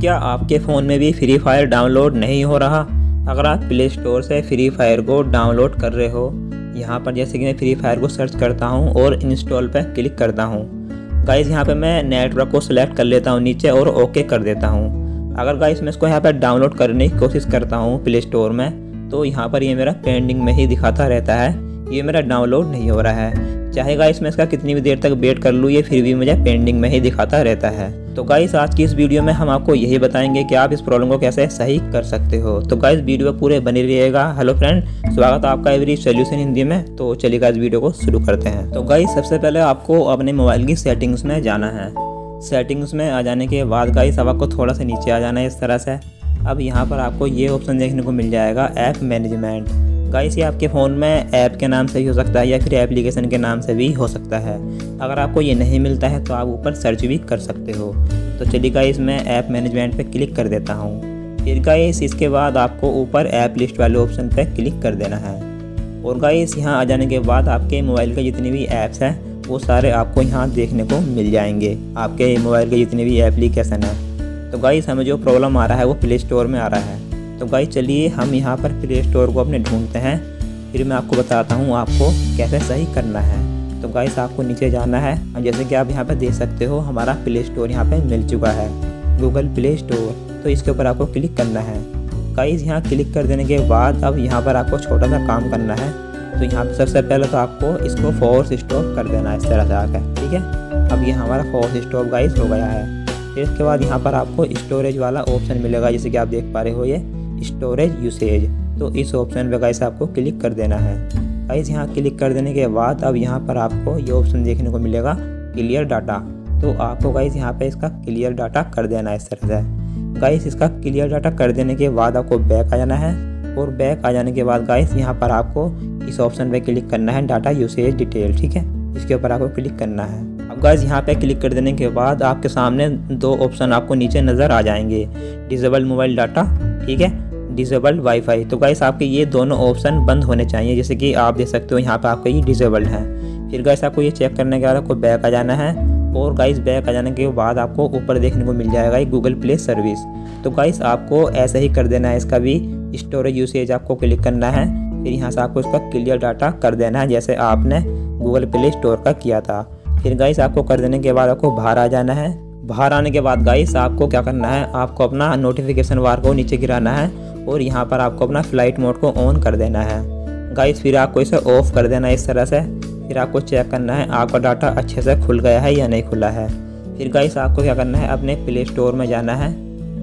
क्या आपके फ़ोन में भी फ्री फायर डाउनलोड नहीं हो रहा? अगर आप प्ले स्टोर से फ्री फायर को डाउनलोड कर रहे हो, यहाँ पर जैसे कि मैं फ्री फायर को सर्च करता हूँ और इंस्टॉल पर क्लिक करता हूँ। गाइस यहाँ पे मैं नेटवर्क को सिलेक्ट कर लेता हूँ, नीचे और ओके कर देता हूँ। अगर गाइस मैं इसको यहाँ पर डाउनलोड करने की कोशिश करता हूँ प्ले स्टोर में तो यहाँ पर ये मेरा पेंडिंग में ही दिखाता रहता है। ये मेरा डाउनलोड नहीं हो रहा है। चाहे गाइस मैं इसका कितनी भी देर तक वेट कर लूँ, ये फिर भी मुझे पेंडिंग में ही दिखाता रहता है। तो गाइस आज की इस वीडियो में हम आपको यही बताएँगे कि आप इस प्रॉब्लम को कैसे सही कर सकते हो। तो गाइस वीडियो पूरे बने रहिएगा। हेलो फ्रेंड स्वागत है आपका एवरी सोल्यूशन हिंदी में। तो चलिए गाइस वीडियो को शुरू करते हैं। तो गाइस सबसे पहले आपको अपने मोबाइल की सेटिंग्स में जाना है। सेटिंग्स में आ जाने के बाद गाइस अब आपको थोड़ा सा नीचे आ जाना है इस तरह से। अब यहाँ पर आपको ये ऑप्शन देखने को मिल जाएगा ऐप मैनेजमेंट गाइस ये आपके फ़ोन में ऐप के नाम से भी हो सकता है या फिर एप्लीकेशन के नाम से भी हो सकता है। अगर आपको ये नहीं मिलता है तो आप ऊपर सर्च भी कर सकते हो। तो चलिए गाइस मैं ऐप मैनेजमेंट पे क्लिक कर देता हूँ। फिर गाइस इसके बाद आपको ऊपर ऐप लिस्ट वाले ऑप्शन पर क्लिक कर देना है। और गाइस यहाँ आ जाने के बाद आपके मोबाइल के जितने भी ऐप्स हैं, वो सारे आपको यहाँ देखने को मिल जाएँगे। आपके मोबाइल के जितने भी एप्लीकेशन हैं। तो गाइस हमें जो प्रॉब्लम आ रहा है, वो प्ले स्टोर में आ रहा है। तो गाइस चलिए हम यहाँ पर प्ले स्टोर को अपने ढूंढते हैं। फिर मैं आपको बताता हूँ आपको कैसे सही करना है। तो गाइस आपको नीचे जाना है और जैसे कि आप यहाँ पर देख सकते हो, हमारा प्ले स्टोर यहाँ पर मिल चुका है गूगल प्ले स्टोर तो इसके ऊपर आपको क्लिक करना है। गाइस यहाँ क्लिक कर देने के बाद अब यहाँ पर आपको छोटा सा काम करना है। तो यहाँ पर सबसे पहले तो आपको इसको फोर्स स्टॉप कर देना है इस तरह से आकर ठीक है? अब ये हमारा फोर्स स्टॉप गाइस हो गया है। फिर इसके बाद यहाँ पर आपको स्टोरेज वाला ऑप्शन मिलेगा, जैसे कि आप देख पा रहे हो ये। स्टोरेज यूसेज तो इस ऑप्शन पर गाइस आपको क्लिक कर देना है। गाइस यहाँ क्लिक कर देने के बाद अब यहाँ पर आपको ये ऑप्शन देखने को मिलेगा क्लियर डाटा तो आपको गाइस यहाँ पे इसका क्लियर डाटा कर देना है इस तरह से। गाइस इसका क्लियर डाटा कर देने के बाद आपको बैक आ जाना है और बैक आ जाने के बाद गाइस यहाँ पर आपको इस ऑप्शन पे क्लिक करना है डाटा यूसेज डिटेल ठीक है? इसके ऊपर आपको क्लिक करना है। अब गाइस यहाँ पे क्लिक कर देने के बाद आपके सामने दो ऑप्शन आपको नीचे नज़र आ जाएँगे। डिजेबल मोबाइल डाटा ठीक है? डिसेबल्ड वाईफाई तो गाइस आपके ये दोनों ऑप्शन बंद होने चाहिए, जैसे कि आप देख सकते हो, यहाँ पर आपका ये डिजेबल्ड है। फिर गाइस आपको ये चेक करने के बाद आपको बैक आ जाना है, और गाइस बैक आ जाने के बाद आपको ऊपर देखने को मिल जाएगा गूगल प्ले सर्विस तो गाइस आपको ऐसा ही कर देना है, इसका भी स्टोरेज यूसेज आपको क्लिक करना है। फिर यहाँ से आपको इसका क्लियर डाटा कर देना है, जैसे आपने गूगल प्ले स्टोर का किया था। फिर गाइस आपको कर देने के बाद आपको बाहर आ जाना है। बाहर आने के बाद गाइस आपको क्या करना है, आपको अपना नोटिफिकेशन वार को नीचे गिराना है। और यहाँ पर आपको अपना फ़्लाइट मोड को ऑन कर देना है। गाइस फिर आपको इसे ऑफ़ कर देना है इस तरह से। फिर आपको चेक करना है, आपका डाटा अच्छे से खुल गया है या नहीं खुला है। फिर गाइस आपको क्या करना है, अपने प्ले स्टोर में जाना है।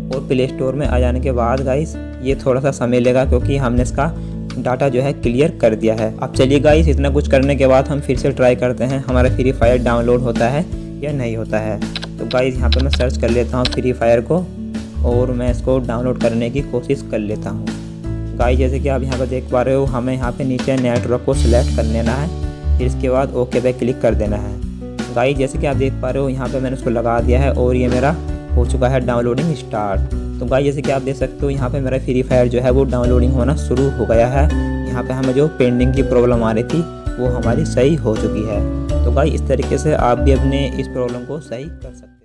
और प्ले स्टोर में आ जाने के बाद गाइस ये थोड़ा सा समय लेगा क्योंकि हमने इसका डाटा जो है क्लियर कर दिया है। अब चलिए गाइस इतना कुछ करने के बाद हम फिर से ट्राई करते हैं, हमारा फ्री फायर डाउनलोड होता है या नहीं होता है। तो गाइस यहाँ पर मैं सर्च कर लेता हूँ फ्री फायर को। और मैं इसको डाउनलोड करने की कोशिश कर लेता हूँ। गाई जैसे कि आप यहाँ पर देख पा रहे हो, हमें यहाँ पे नीचे नेटवर्क को सिलेक्ट कर लेना है। फिर इसके बाद ओके पे क्लिक कर देना है। गाई जैसे कि आप देख पा रहे हो, यहाँ पे मैंने उसको लगा दिया है और ये मेरा हो चुका है डाउनलोडिंग स्टार्ट तो गाई जैसे कि आप देख सकते हो, यहाँ पे मेरा फ्री फायर जो है वो डाउनलोडिंग होना शुरू हो गया है। यहाँ पे हमें जो पेंडिंग की प्रॉब्लम आ रही थी, वो हमारी सही हो चुकी है। तो गाई इस तरीके से आप भी अपने इस प्रॉब्लम को सही कर सकते